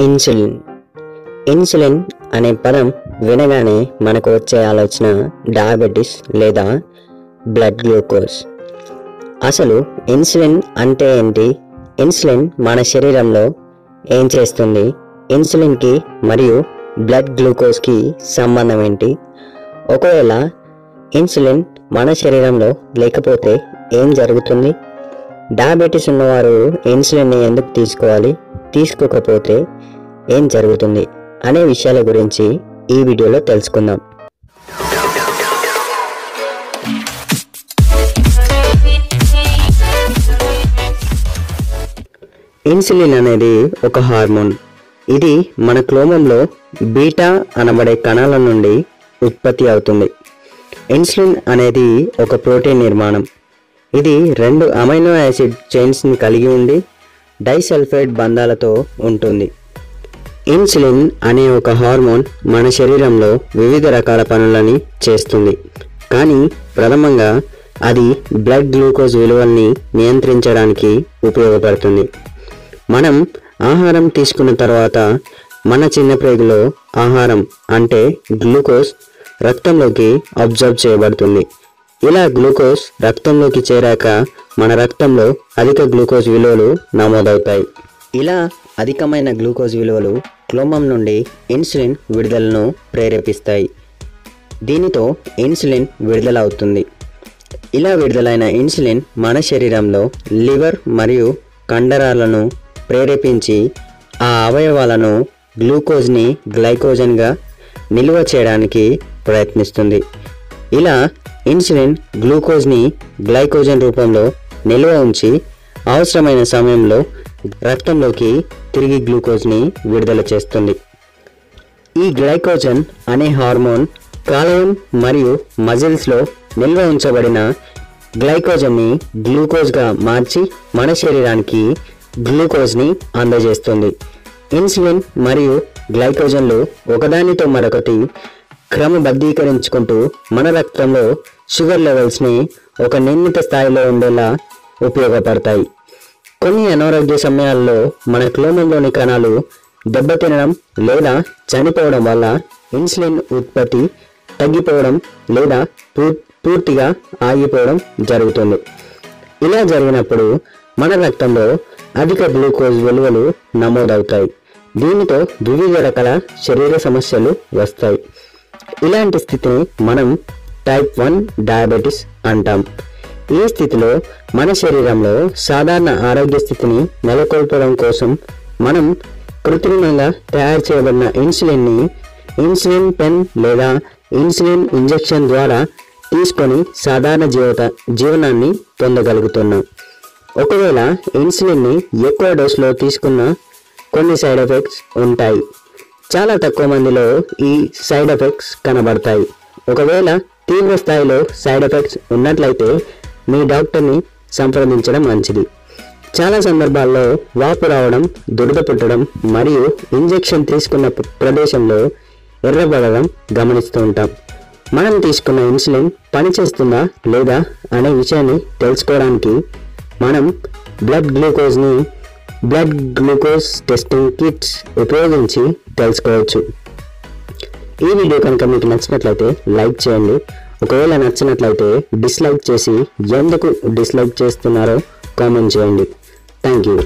Insulin. Insulin అనే పదం వినగానే మనకు వచ్చే ఆలోచన డయాబెటీస్ లేదా బ్లడ్ గ్లూకోజ్. అసలు ఇన్సులిన్ అంటే ఏంటి? ఇన్సులిన్ మన శరీరంలో ఏం చేస్తుంది? ఇన్సులిన్కి మరియు బ్లడ్ గ్లూకోజ్కి సంబంధం ఏంటి? ఒకవేళ ఇన్సులిన్ మన శరీరంలో లేకపోతే ఏం జరుగుతుంది? డయాబెటీస్ ఉన్నవారు ఇన్సులిన్ని ఎందుకు తీసుకోవాలి? తీసుకోకపోతే ఏం జరుగుతుంది అనే విషయాల గురించి ఈ వీడియోలో తెలుసుకుందాం. ఇన్సులిన్ అనేది ఒక హార్మోన్. ఇది మన క్లోమంలో బీటా అనబడే కణాల నుండి ఉత్పత్తి అవుతుంది. ఇన్సులిన్ అనేది ఒక ప్రోటీన్ నిర్మాణం. ఇది రెండు అమైనో యాసిడ్ చైన్స్ని కలిగి ఉండి డైసల్ఫైడ్ బంధాలతో ఉంటుంది. ఇన్సులిన్ అనే ఒక హార్మోన్ మన శరీరంలో వివిధ రకాల పనులని చేస్తుంది. కానీ ప్రథమంగా అది బ్లడ్ గ్లూకోజ్ విలువల్ని నియంత్రించడానికి ఉపయోగపడుతుంది. మనం ఆహారం తీసుకున్న తర్వాత మన చిన్న ప్రేగులో ఆహారం అంటే గ్లూకోజ్ రక్తంలోకి అబ్జర్వ్ చేయబడుతుంది. ఇలా గ్లూకోజ్ రక్తంలోకి చేరాక మన రక్తంలో అధిక గ్లూకోజ్ విలువలు నమోదవుతాయి. ఇలా అధికమైన గ్లూకోజ్ విలువలు క్లోమం నుండి ఇన్సులిన్ విడుదలను ప్రేరేపిస్తాయి. దీనితో ఇన్సులిన్ విడుదల అవుతుంది ఇలా విడుదలైన ఇన్సులిన్ మన శరీరంలో లివర్ మరియు కండరాలను ప్రేరేపించి ఆ అవయవాలను గ్లూకోజ్ని గ్లైకోజన్గా నిల్వ చేయడానికి ప్రయత్నిస్తుంది. ఇలా ఇన్సులిన్ గ్లూకోజ్ని గ్లైకోజన్ రూపంలో నిల్వ ఉంచి అవసరమైన సమయంలో రక్తంలోకి తిరిగి గ్లూకోజ్ని విడుదల చేస్తుంది. ఈ గ్లైకోజన్ అనే హార్మోన్ కాలేయం మరియు మజిల్స్లో నిల్వ ఉంచబడిన గ్లైకోజన్ని గ్లూకోజ్గా మార్చి మన శరీరానికి గ్లూకోజ్ని అందజేస్తుంది. ఇన్సులిన్ మరియు గ్లైకోజన్లు ఒకదానితో మరొకటి క్రమబద్ధీకరించుకుంటూ మన రక్తంలో షుగర్ లెవెల్స్ని ఒక నిర్ణీత స్థాయిలో ఉండేలా ఉపయోగపడతాయి. కొన్ని అనారోగ్య సమయాల్లో మన క్లోమంలోని కణాలు దెబ్బతినడం లేదా చనిపోవడం వల్ల ఇన్సులిన్ ఉత్పత్తి తగ్గిపోవడం లేదా పూ- పూర్తిగా ఆగిపోవడం జరుగుతుంది. ఇలా జరిగినప్పుడు మన రక్తంలో అధిక గ్లూకోజ్ విలువలు నమోదవుతాయి. దీనితో వివిధ రకాల శరీర సమస్యలు వస్తాయి. ఇలాంటి స్థితిని మనం టైప్ వన్ డయాబెటీస్ అంటాం. ఈ స్థితిలో మన శరీరంలో సాధారణ ఆరోగ్య స్థితిని నెలకొల్పడం కోసం మనం కృత్రిమంగా తయారు చేయబడిన ఇన్సులిన్ని ఇన్సులిన్ పెన్ లేదా ఇన్సులిన్ ఇంజెక్షన్ ద్వారా తీసుకొని సాధారణ జీవిత జీవనాన్ని పొందగలుగుతున్నాం. ఒకవేళ ఇన్సులిన్ని ఎక్కువ డోసులో తీసుకున్న కొన్ని సైడ్ ఎఫెక్ట్స్ ఉంటాయి. చాలా తక్కువ మందిలో ఈ సైడ్ ఎఫెక్ట్స్ కనబడతాయి. ఒకవేళ తీవ్ర స్థాయిలో సైడ్ ఎఫెక్ట్స్ ఉన్నట్లయితే మీ డాక్టర్ని సంప్రదించడం మంచిది. చాలా సందర్భాల్లో వాపు రావడం దురద పుట్టడం మరియు ఇంజెక్షన్ తీసుకున్న ప్రదేశంలో ఎర్రబడడం గమనిస్తూ ఉంటాం. మనం తీసుకున్న ఇన్సులిన్ పనిచేస్తుందా లేదా అనే విషయాన్ని తెలుసుకోవడానికి మనం బ్లడ్ గ్లూకోజ్ని బ్లడ్ గ్లూకోజ్ టెస్టింగ్ కిట్స్ ఉపయోగించి తెలుసుకోవచ్చు. ఈ వీడియో కనుక మీకు నచ్చినట్లయితే లైక్ చేయండి ఒకవేళ నచ్చినట్లయితే డిస్లైక్ చేసి ఎందుకు డిస్లైక్ చేస్తున్నారో కామెంట్ చేయండి. Thank you